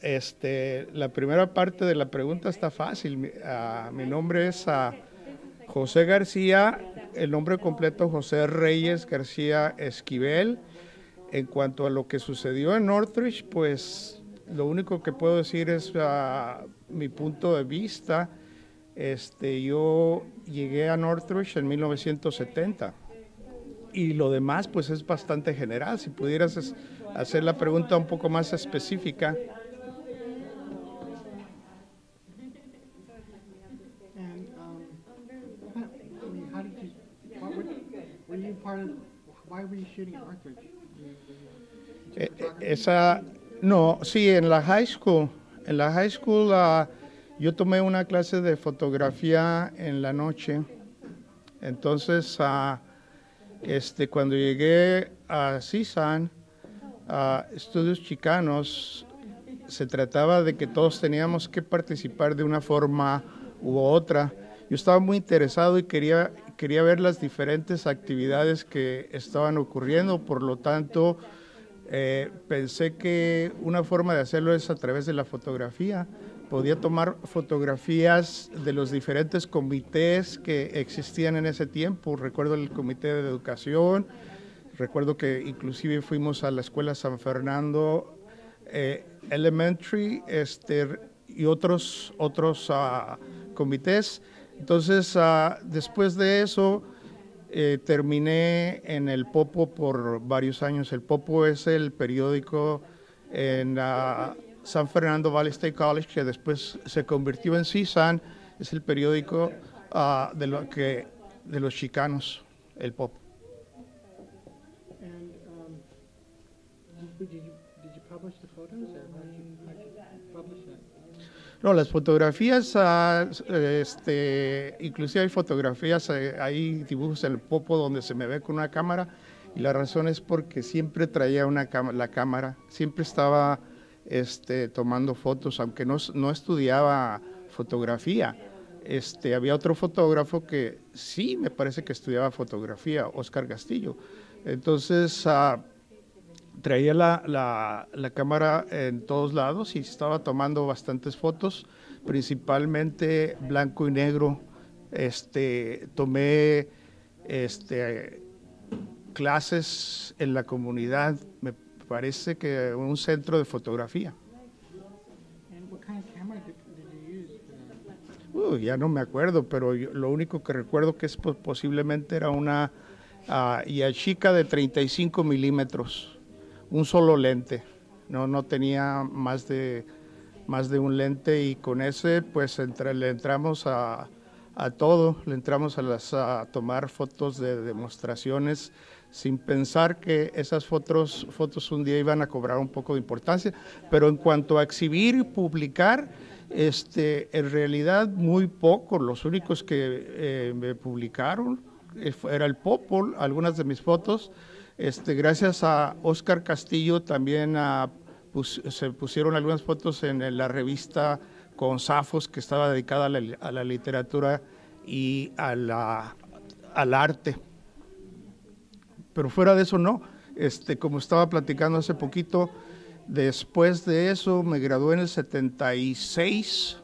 Este, la primera parte de la pregunta está fácil. Mi, ah, nombre es ah, José García, el nombre completo José Reyes García Esquivel. En cuanto a lo que sucedió en Northridge, pues lo único que puedo decir es ah, mi punto de vista. Este, yo llegué a Northridge en 1970 y lo demás pues es bastante general. Si pudieras hacer la pregunta un poco más específica. And um, how, I mean, how did you? What, were, were you part of? Why were you shooting at Northridge? You- you- Eh, eh, esa, no, sí, en la high school. En la high school ah, yo tomé una clase de fotografía en la noche. Entonces, ah, este, cuando llegué a CISAN, a Estudios Chicanos, se trataba de que todos teníamos que participar de una forma u otra. Yo estaba muy interesado y quería, quería ver las diferentes actividades que estaban ocurriendo, por lo tanto, eh, pensé que una forma de hacerlo es a través de la fotografía. Podía tomar fotografías de los diferentes comités que existían en ese tiempo. Recuerdo el comité de educación, recuerdo que inclusive fuimos a la escuela San Fernando eh, Elementary este, y otros, otros ah, comités. Entonces, ah, después de eso, eh, terminé en el Popo por varios años. El Popo es el periódico en ah, San Fernando Valley State College que después se convirtió en CSAN. Es el periódico ah, de, lo que, de los chicanos, el Popo. Um, did you or how did you, how did you publish that? No, las fotografías, ah, este, inclusive hay fotografías, eh, hay dibujos en el popo donde se me ve con una cámara y la razón es porque siempre traía una la cámara, siempre estaba este, tomando fotos, aunque no, no estudiaba fotografía. Este, había otro fotógrafo que sí me parece que estudiaba fotografía, Oscar Castillo. Entonces, ah, traía la, la- la cámara en todos lados y estaba tomando bastantes fotos, principalmente blanco y negro. Este, tomé este, clases en la comunidad, me parece que un centro de fotografía. Ya no me acuerdo, pero yo- lo único que recuerdo que es po- posiblemente era una ah, Yashica de 35 milímetros, un solo lente. No, no tenía más de, más de un lente y con ese pues entre- le entramos a, a todo, le entramos a, tomar fotos de demostraciones sin pensar que esas fotos, fotos un día iban a cobrar un poco de importancia, pero en cuanto a exhibir y publicar, este, en realidad muy poco, los únicos que eh, me publicaron eh, era el Popol, algunas de mis fotos, este, gracias a Oscar Castillo también pus- se pusieron algunas fotos en, la revista con Safos que estaba dedicada a la, literatura y al arte pero fuera de eso no. Este, como estaba platicando hace poquito, después de eso me gradué en el 76,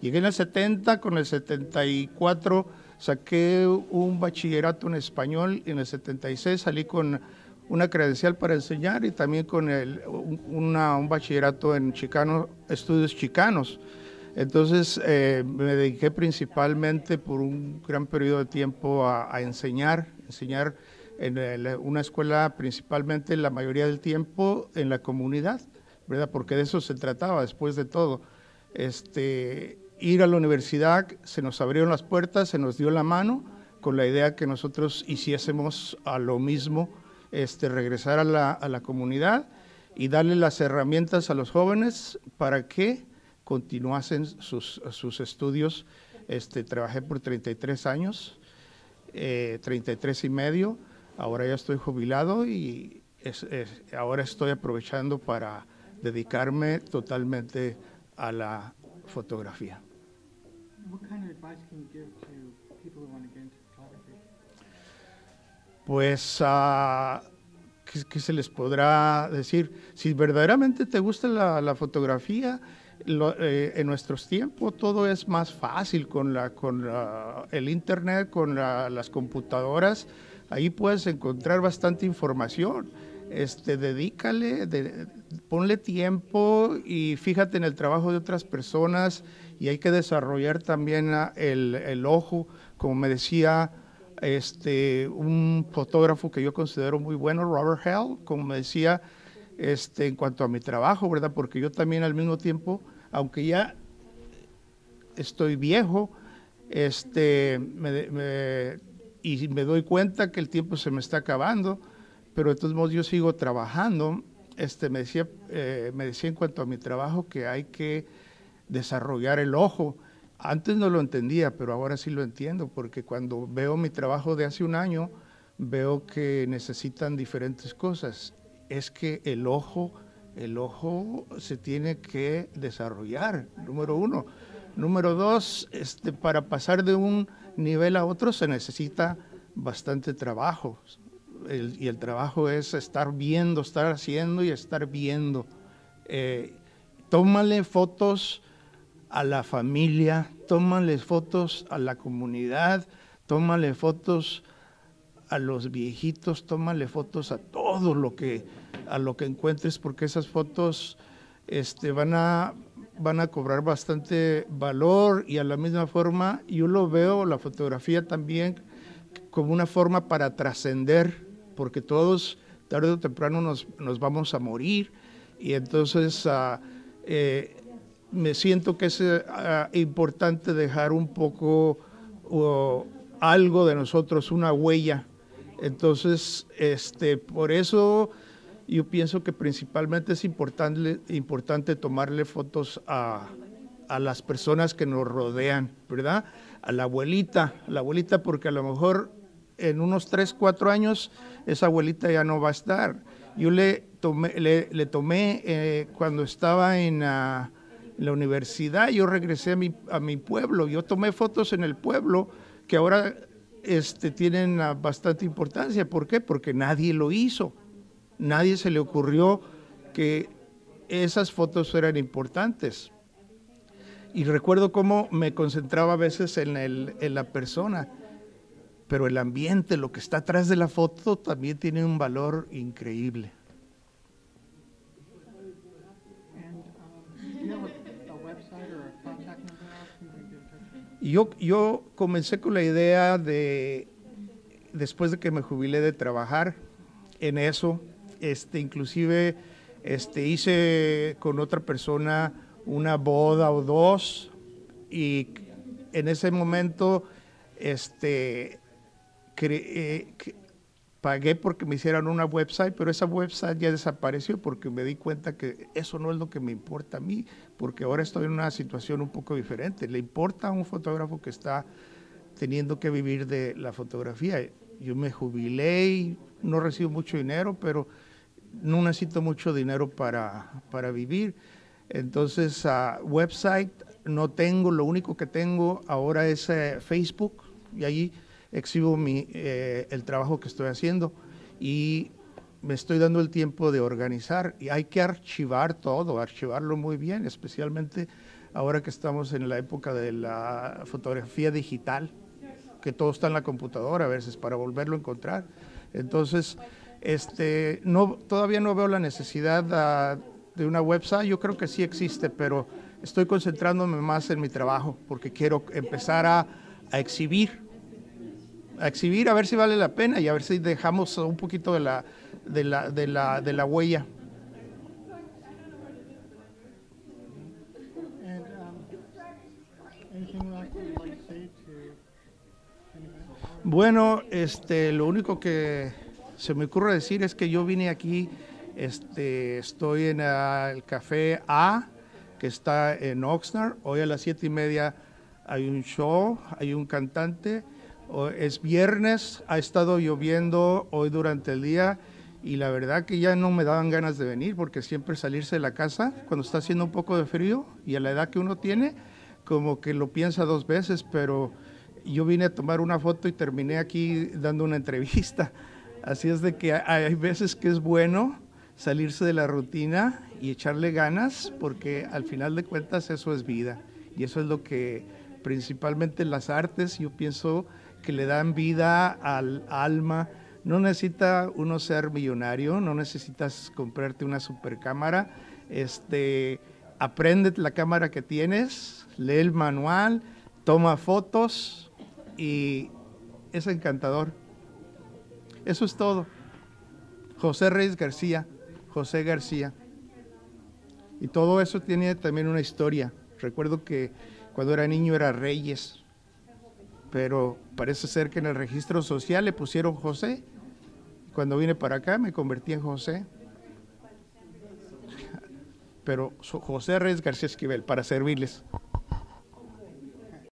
llegué en el 70, con el 74 saqué un bachillerato en español en el 76 salí con una credencial para enseñar y también con el, un, una- un bachillerato en chicano, estudios chicanos. Entonces eh, me dediqué principalmente por un gran periodo de tiempo a, a enseñar, enseñar en el- una escuela principalmente la mayoría del tiempo en la comunidad, ¿verdad? Porque de eso se trataba después de todo. Este, ir a la universidad, se nos abrieron las puertas, se nos dio la mano con la idea que nosotros hiciésemos a lo mismo, este, regresar a la, a la comunidad y darle las herramientas a los jóvenes para que continuasen sus, sus estudios. Este, trabajé por 33 años, eh, 33 y medio, ahora ya estoy jubilado y ahora estoy aprovechando para dedicarme totalmente a la fotografía. Pues ah, ¿qué, se les podrá decir? Si verdaderamente te gusta la, fotografía, eh, en nuestros tiempos todo es más fácil con, la, con el internet, con las computadoras. Ahí puedes encontrar bastante información. Este, dedícale, ponle tiempo y fíjate en el trabajo de otras personas y hay que desarrollar también el, ojo, como me decía este, un fotógrafo que yo considero muy bueno, Robert Hell, como me decía, este, en cuanto a mi trabajo, ¿verdad? Porque yo también al mismo tiempo, aunque ya estoy viejo, este, y me doy cuenta que el tiempo se me está acabando, pero de todos modos yo sigo trabajando. Este, me, decía, eh, me decía en cuanto a mi trabajo que hay que desarrollar el ojo antes no lo entendía, pero ahora sí lo entiendo, porque cuando veo mi trabajo de hace un año, veo que necesitan diferentes cosas. Es que el ojo, el ojo se tiene que desarrollar, número uno. Número dos, este, para pasar de un nivel a otro se necesita bastante trabajo. Y el trabajo es estar viendo, estar haciendo y estar viendo. Eh, tómale fotos a la familia, tómale fotos a la comunidad, tómale fotos a los viejitos, tómale fotos a todo lo que a lo que encuentres porque esas fotos este, van a van a cobrar bastante valor y a la misma forma yo lo veo la fotografía también como una forma para trascender porque todos tarde o temprano nos, vamos a morir y entonces uh, eh, me siento que es ah, importante dejar un poco algo de nosotros, una huella. Entonces, este, por eso yo pienso que principalmente es importante, importante tomarle fotos a, a las personas que nos rodean, ¿verdad? A la abuelita, la abuelita porque a lo mejor en unos 3, 4 años esa abuelita ya no va a estar. Yo le tomé, le, tomé eh, cuando estaba en... La universidad, yo regresé a mi, pueblo, yo tomé fotos en el pueblo que ahora este, tienen bastante importancia. ¿Por qué? Porque nadie lo hizo. Nadie se le ocurrió que esas fotos eran importantes. Y recuerdo cómo me concentraba a veces en la persona, pero el ambiente, lo que está atrás de la foto, también tiene un valor increíble. yo, yo comencé con la idea de, después de que me jubilé de trabajar en eso, este, inclusive este, hice con otra persona una boda o dos y en ese momento este, eh, pagué porque me hicieran una website, pero esa website ya desapareció porque me di cuenta que eso no es lo que me importa a mí, porque ahora estoy en una situación un poco diferente. Le importa a un fotógrafo que está teniendo que vivir de la fotografía. Yo me jubilé no recibo mucho dinero, pero no necesito mucho dinero para, para vivir. Entonces, uh, website no tengo, lo único que tengo ahora es eh, Facebook y ahí exhibo mi, eh, el trabajo que estoy haciendo y me estoy dando el tiempo de organizar y hay que archivar todo, archivarlo muy bien, especialmente ahora que estamos en la época de la fotografía digital, que todo está en la computadora a veces para volverlo a encontrar. Entonces, este, no, todavía no veo la necesidad ah, de una website, yo creo que sí existe, pero estoy concentrándome más en mi trabajo porque quiero empezar a, a exhibir a exhibir, a ver si vale la pena y a ver si dejamos un poquito de la, de la, de la, de la huella. Bueno, este, lo único que se me ocurre decir es que yo vine aquí, este, estoy en el café A, que está en Oxnard. Hoy a las siete y media hay un show, hay un cantante es viernes, ha estado lloviendo hoy durante el día y la verdad que ya no me daban ganas de venir porque siempre salirse de la casa cuando está haciendo un poco de frío y a la edad que uno tiene, como que lo piensa dos veces, pero yo vine a tomar una foto y terminé aquí dando una entrevista. Así es de que hay veces que es bueno salirse de la rutina y echarle ganas, porque al final de cuentas eso es vida. Y eso es lo que principalmente las artes, yo pienso que le dan vida al alma. No necesita uno ser millonario, no necesitas comprarte una super cámara. Este, aprende la cámara que tienes, lee el manual, toma fotos y es encantador. Eso es todo. José Reyes García, José García. Y todo eso tiene también una historia. Recuerdo que cuando era niño era Reyes, pero parece ser que en el registro social le pusieron José. Cuando vine para acá me convertí en José. Pero José Reyes García Esquivel, para servirles.